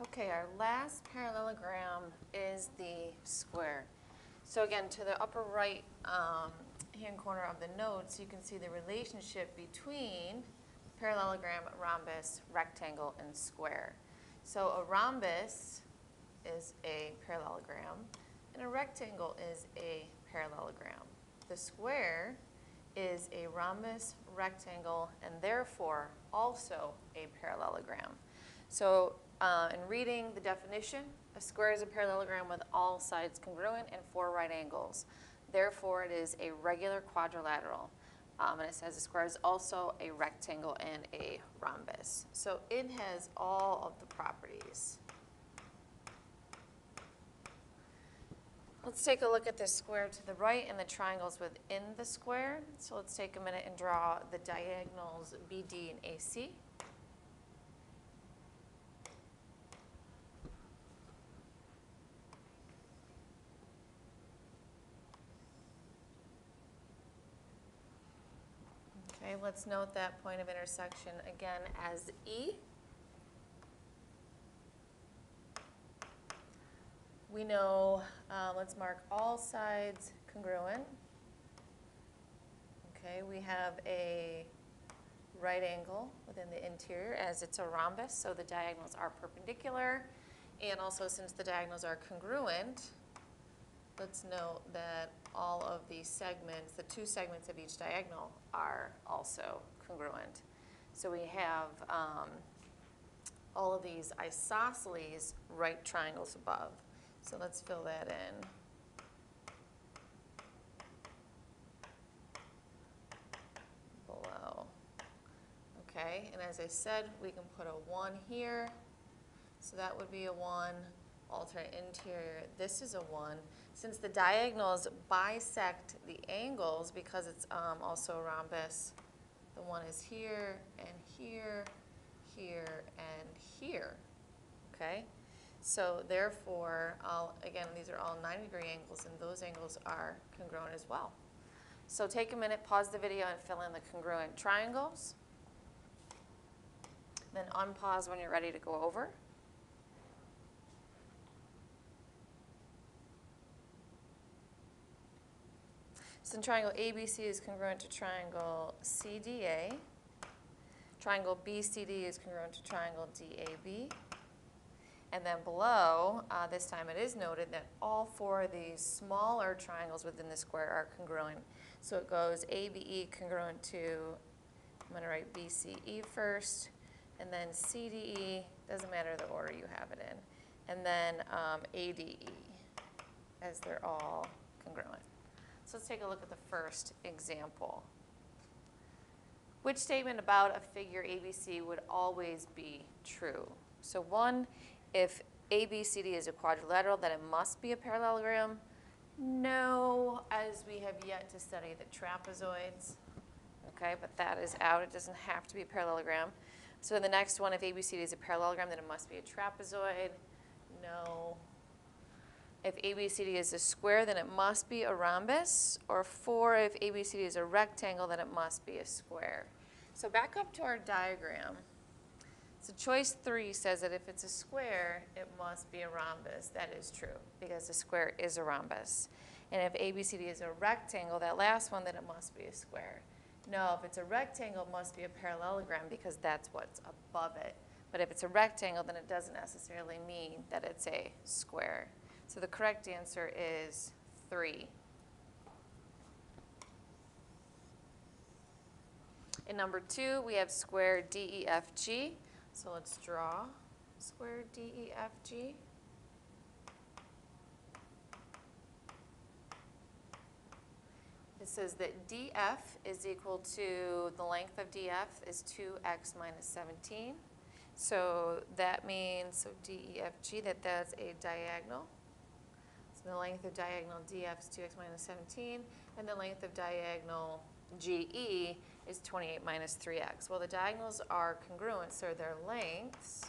Okay, our last parallelogram is the square. So again, to the upper right um, hand corner of the notes, you can see the relationship between parallelogram, rhombus, rectangle, and square. So a rhombus is a parallelogram, and a rectangle is a parallelogram. The square is a rhombus, rectangle, and therefore also a parallelogram. So uh, in reading the definition, a square is a parallelogram with all sides congruent and four right angles. Therefore, it is a regular quadrilateral. Um, and it says a square is also a rectangle and a rhombus. So it has all of the properties. Let's take a look at the square to the right and the triangles within the square. So let's take a minute and draw the diagonals BD and AC. Okay, let's note that point of intersection again as E. We know, uh, let's mark all sides congruent. Okay, we have a right angle within the interior as it's a rhombus, so the diagonals are perpendicular. And also since the diagonals are congruent, let's note that all of these segments, the two segments of each diagonal are also congruent. So we have um, all of these isosceles right triangles above. So let's fill that in. Below. Okay, and as I said, we can put a 1 here. So that would be a 1. Alternate interior, this is a 1. Since the diagonals bisect the angles, because it's um, also a rhombus, the 1 is here and here, here and here. Okay? So therefore, I'll, again, these are all 90 degree angles and those angles are congruent as well. So take a minute, pause the video and fill in the congruent triangles. Then unpause when you're ready to go over. So triangle ABC is congruent to triangle CDA. Triangle BCD is congruent to triangle DAB. And then below, uh, this time it is noted that all four of these smaller triangles within the square are congruent. So it goes ABE congruent to, I'm going to write BCE first, and then CDE, doesn't matter the order you have it in, and then um, ADE, as they're all congruent. So let's take a look at the first example. Which statement about a figure ABC would always be true? So one, if ABCD is a quadrilateral, then it must be a parallelogram. No, as we have yet to study the trapezoids. Okay, but that is out. It doesn't have to be a parallelogram. So the next one, if ABCD is a parallelogram, then it must be a trapezoid. No. If ABCD is a square, then it must be a rhombus. Or four, if ABCD is a rectangle, then it must be a square. So back up to our diagram. So choice three says that if it's a square, it must be a rhombus. That is true, because a square is a rhombus. And if ABCD is a rectangle, that last one, then it must be a square. No, if it's a rectangle, it must be a parallelogram, because that's what's above it. But if it's a rectangle, then it doesn't necessarily mean that it's a square. So the correct answer is three. In number two, we have square DEFG. So let's draw square DEFG. It says that DF is equal to, the length of DF is 2x minus 17. So that means, so DEFG, that that's a diagonal. The length of diagonal DF is 2x minus 17, and the length of diagonal GE is 28 minus 3x. Well, the diagonals are congruent, so their lengths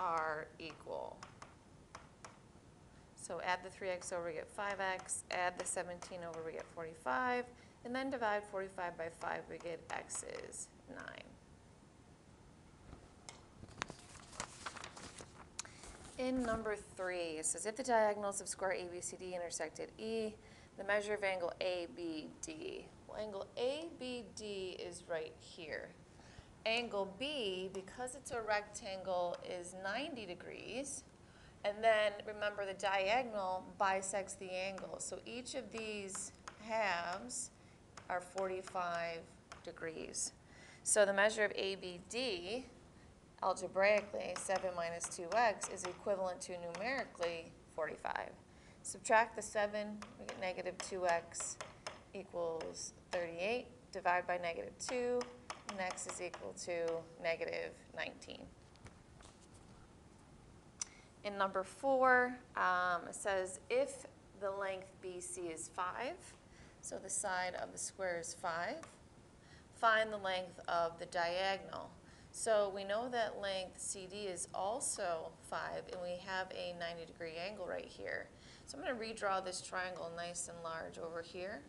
are equal. So add the 3x over, we get 5x. Add the 17 over, we get 45. And then divide 45 by 5, we get x is 9. In number three, it says if the diagonals of square ABCD intersect at E, the measure of angle ABD. Well, angle ABD is right here. Angle B, because it's a rectangle, is 90 degrees. And then remember the diagonal bisects the angle. So each of these halves are 45 degrees. So the measure of ABD, algebraically, 7 minus 2x, is equivalent to numerically 45. Subtract the 7, we get negative 2x equals 38. Divide by negative 2, and x is equal to negative 19. In number four, um, it says if the length BC is 5, so the side of the square is 5, find the length of the diagonal. So we know that length CD is also 5, and we have a 90 degree angle right here. So I'm going to redraw this triangle nice and large over here.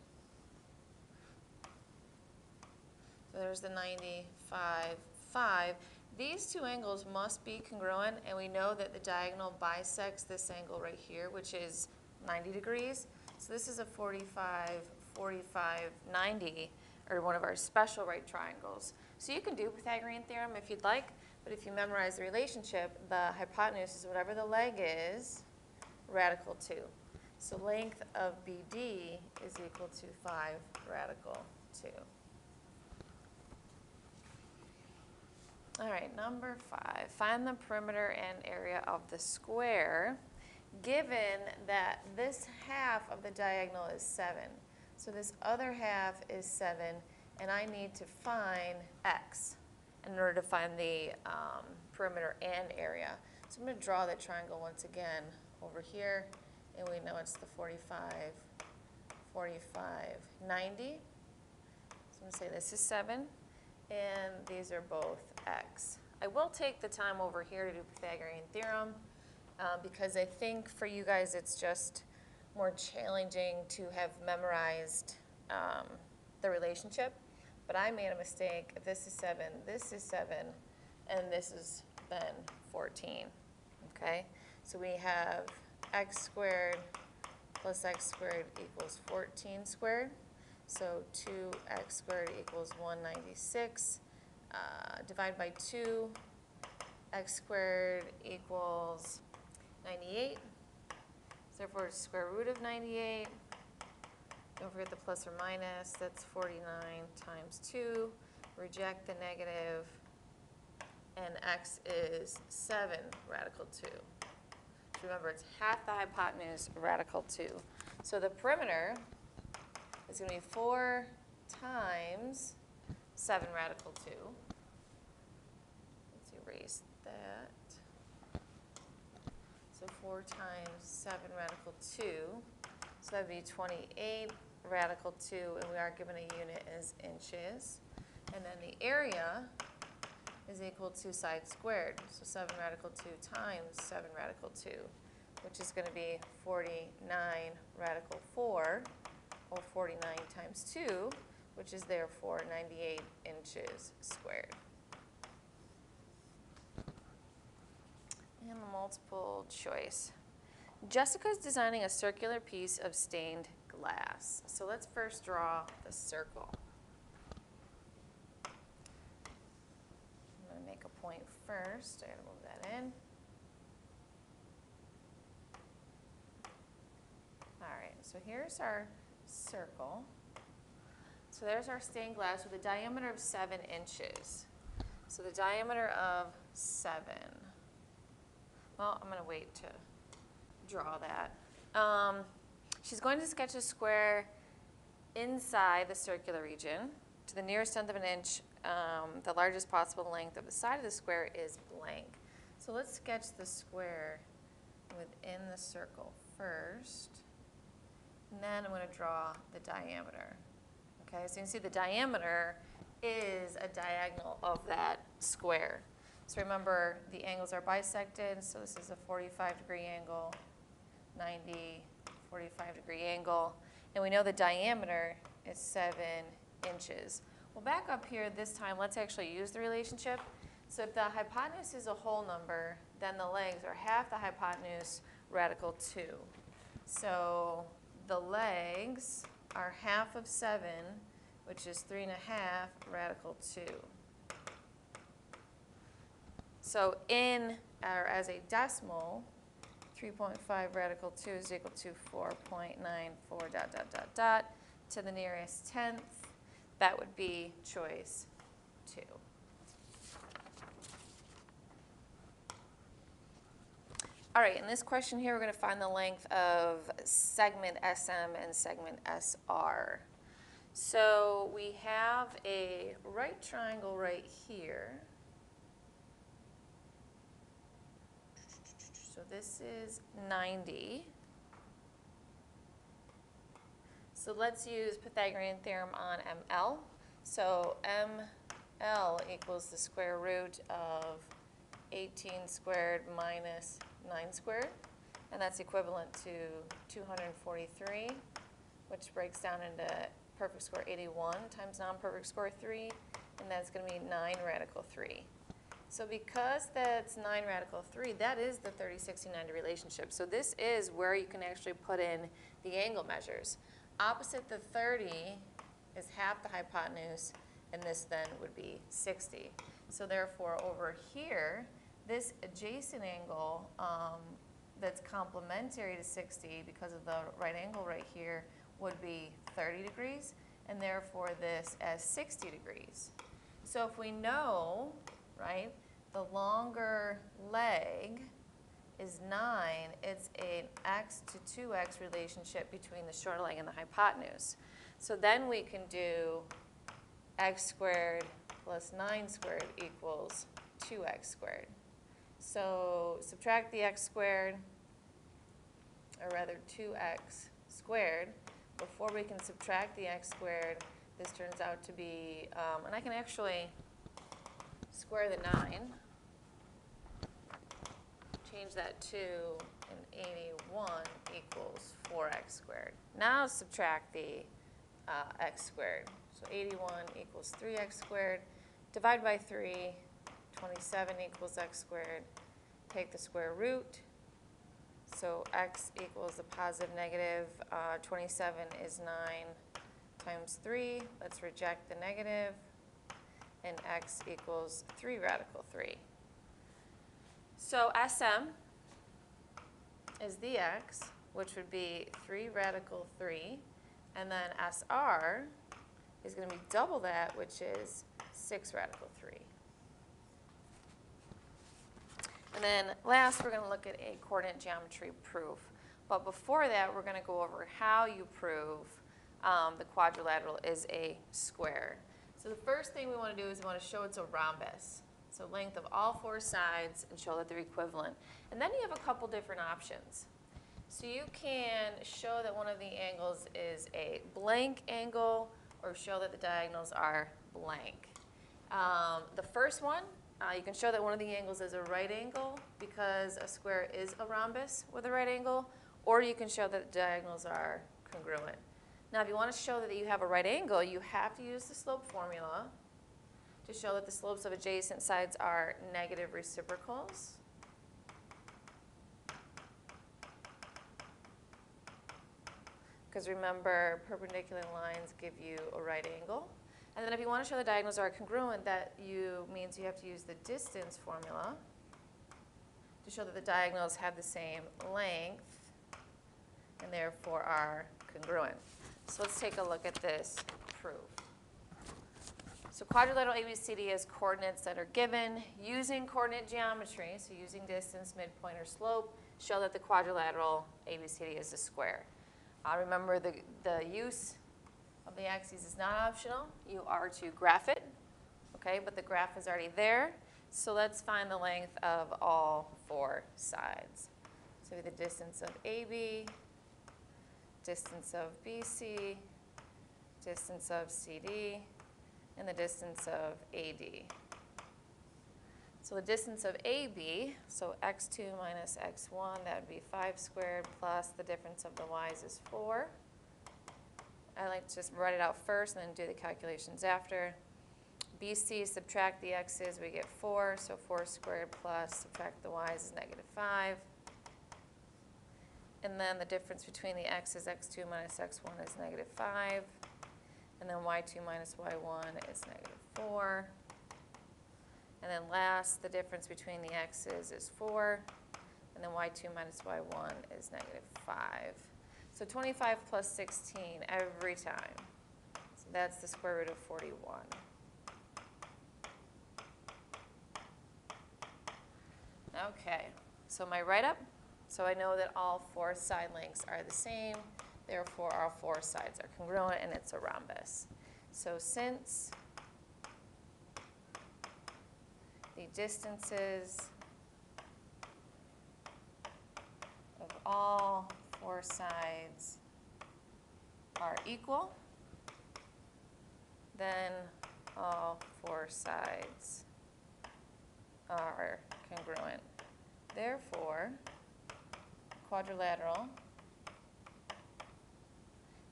So there's the 95, 5. These two angles must be congruent, and we know that the diagonal bisects this angle right here, which is 90 degrees. So this is a 45, 45, 90, or one of our special right triangles. So you can do Pythagorean theorem if you'd like, but if you memorize the relationship, the hypotenuse is whatever the leg is, radical 2. So length of BD is equal to 5 radical 2. All right, number five, find the perimeter and area of the square, given that this half of the diagonal is seven. So this other half is seven, and I need to find x in order to find the um, perimeter and area. So I'm gonna draw the triangle once again over here, and we know it's the 45, 45, 90. So I'm gonna say this is seven, and these are both x. I will take the time over here to do Pythagorean theorem uh, because I think for you guys it's just more challenging to have memorized um, the relationship. But I made a mistake. This is 7, this is 7, and this is then 14. Okay? So we have x squared plus x squared equals 14 squared. So 2x squared equals 196. Uh, divide by 2, x squared equals 98. Therefore, square root of 98. Don't forget the plus or minus. That's 49 times 2. Reject the negative, and x is 7 radical 2. So remember, it's half the hypotenuse radical 2. So the perimeter is going to be 4 times 7 radical 2. Let's erase that. 4 times 7 radical 2. So that would be 28 radical 2, and we are given a unit as inches. And then the area is equal to side squared. So 7 radical 2 times 7 radical 2, which is going to be 49 radical 4 or 49 times 2, which is therefore 98 inches squared. And multiple choice. Jessica's designing a circular piece of stained glass. So let's first draw the circle. I'm going to make a point first. I got to move that in. All right, so here's our circle. So there's our stained glass with a diameter of seven inches. So the diameter of seven. Well, I'm going to wait to draw that. Um, she's going to sketch a square inside the circular region to the nearest tenth of an inch. Um, the largest possible length of the side of the square is blank. So let's sketch the square within the circle first. And then I'm going to draw the diameter. Okay, so you can see the diameter is a diagonal of that square. So remember, the angles are bisected, so this is a 45 degree angle, 90, 45 degree angle. And we know the diameter is 7 inches. Well, back up here this time, let's actually use the relationship. So if the hypotenuse is a whole number, then the legs are half the hypotenuse radical 2. So the legs are half of 7, which is 3 and a half radical 2. So in, or as a decimal, 3.5 radical 2 is equal to 4.94 dot, dot, dot, dot, to the nearest tenth. That would be choice 2. All right, in this question here, we're going to find the length of segment SM and segment SR. So we have a right triangle right here. So this is 90. So let's use Pythagorean theorem on ML. So ML equals the square root of 18 squared minus 9 squared, and that's equivalent to 243, which breaks down into perfect square 81 times non-perfect square 3, and that's going to be 9 radical 3. So because that's 9 radical 3, that is the 30, 60, 90 relationship. So this is where you can actually put in the angle measures. Opposite the 30 is half the hypotenuse, and this then would be 60. So therefore, over here, this adjacent angle um, that's complementary to 60 because of the right angle right here would be 30 degrees, and therefore this as 60 degrees. So if we know, right, the longer leg is 9, it's an x to 2x relationship between the shorter leg and the hypotenuse. So then we can do x squared plus 9 squared equals 2x squared. So subtract the x squared, or rather 2x squared. Before we can subtract the x squared, this turns out to be, um, and I can actually square the 9, change that to an 81 equals 4x squared. Now subtract the uh, x squared. So 81 equals 3x squared. Divide by 3, 27 equals x squared. Take the square root. So x equals a positive negative. Uh, 27 is 9 times 3. Let's reject the negative. And x equals 3 radical 3. So SM is the x, which would be 3 radical 3. And then SR is going to be double that, which is 6 radical 3. And then last, we're going to look at a coordinate geometry proof. But before that, we're going to go over how you prove um, the quadrilateral is a square. So the first thing we want to do is we want to show it's a rhombus. So length of all four sides and show that they're equivalent. And then you have a couple different options. So you can show that one of the angles is a blank angle or show that the diagonals are blank. Um, the first one, uh, you can show that one of the angles is a right angle because a square is a rhombus with a right angle, or you can show that the diagonals are congruent. Now, if you want to show that you have a right angle, you have to use the slope formula to show that the slopes of adjacent sides are negative reciprocals. Because remember, perpendicular lines give you a right angle. And then if you want to show the diagonals are congruent, that you means you have to use the distance formula to show that the diagonals have the same length and therefore are congruent. So let's take a look at this proof. So quadrilateral ABCD has coordinates that are given using coordinate geometry, so using distance, midpoint, or slope, show that the quadrilateral ABCD is a square. Uh, remember the, the use of the axes is not optional. You are to graph it, okay, but the graph is already there. So let's find the length of all four sides. So the distance of AB, distance of BC, distance of CD, and the distance of AD. So the distance of AB, so x2 minus x1, that would be 5 squared plus the difference of the y's is 4. I like to just write it out first and then do the calculations after. BC, subtract the x's, we get 4, so 4 squared plus subtract the y's is negative 5. And then the difference between the x's, x2 minus x1 is negative 5. And then y2 minus y1 is negative 4. And then last, the difference between the x's is 4. And then y2 minus y1 is negative 5. So 25 plus 16 every time. So that's the square root of 41. Okay, so my write-up, so I know that all four side lengths are the same, therefore all four sides are congruent and it's a rhombus. So since the distances of all four sides are equal, then all four sides are congruent. Therefore, quadrilateral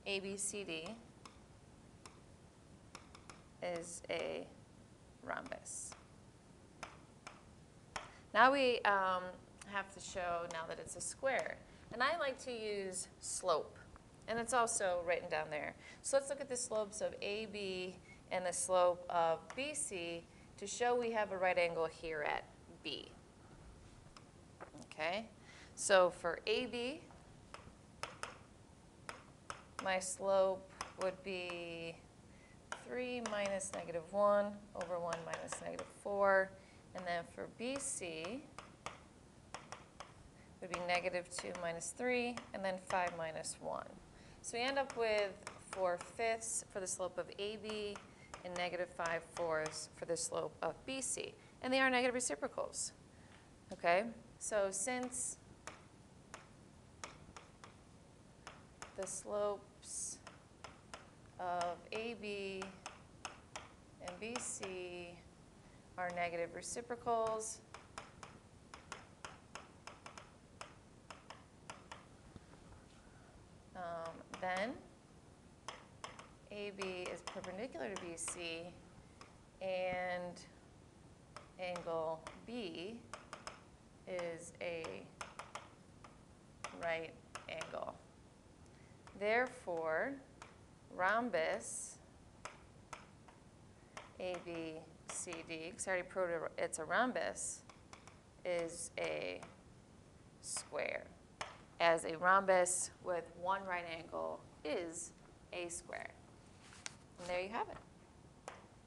ABCD is a rhombus. Now we um, have to show now that it's a square. And I like to use slope. And it's also written down there. So let's look at the slopes of AB and the slope of BC to show we have a right angle here at B. Okay? So for AB, my slope would be 3 minus negative 1 over 1 minus negative 4. And then for BC, would be negative 2 minus 3, and then 5 minus 1. So we end up with 4 fifths for the slope of AB and negative 5 fourths for the slope of BC. And they are negative reciprocals. Okay? So since the slopes of AB and BC are negative reciprocals, um, then AB is perpendicular to BC and angle B is a right angle. Therefore, rhombus ABCD, because I already proved it's a rhombus, is a square. As a rhombus with one right angle is a square. And there you have it.